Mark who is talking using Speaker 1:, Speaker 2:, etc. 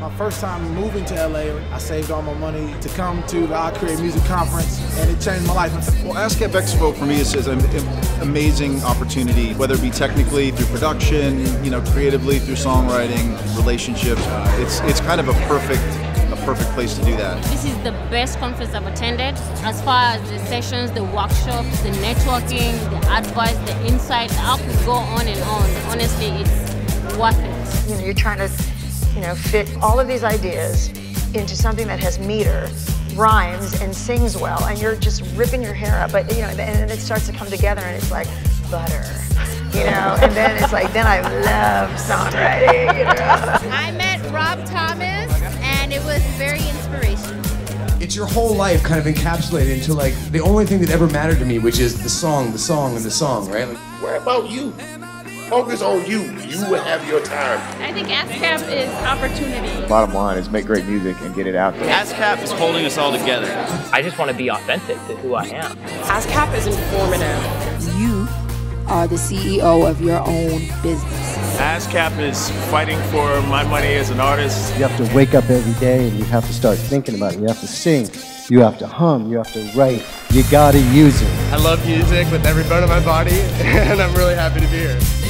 Speaker 1: My first time moving to LA, I saved all my money to come to the I Create Music Conference, and it changed my life.
Speaker 2: Well, ASCAP Expo for me is, is an amazing opportunity, whether it be technically through production, you know, creatively through songwriting, relationships. Uh, it's it's kind of a perfect perfect place to do that.
Speaker 3: This is the best conference I've attended as far as the sessions, the workshops, the networking, the advice, the insights. I could go on and on. Honestly, it's worth it.
Speaker 4: You know, you're trying to you know, fit all of these ideas into something that has meter, rhymes, and sings well, and you're just ripping your hair out. But you know, and then it starts to come together, and it's like butter, you know. and then it's like, then I love songwriting. You know?
Speaker 5: I met Rob Thomas,
Speaker 6: It's your whole life kind of encapsulated into like the only thing that ever mattered to me, which is the song, the song, and the song, right? Like,
Speaker 7: where about you? Focus on you. You will have your time.
Speaker 8: I think ASCAP is opportunity.
Speaker 9: Bottom line is make great music and get it out there.
Speaker 10: ASCAP is holding us all together.
Speaker 11: I just want to be authentic to who I am.
Speaker 12: ASCAP is informative.
Speaker 13: You are the CEO of your own business.
Speaker 14: ASCAP is fighting for my money as an artist.
Speaker 15: You have to wake up every day and you have to start thinking about it. You have to sing. You have to hum. You have to write. You gotta use it.
Speaker 16: I love music with every bone of my body, and I'm really happy to be here.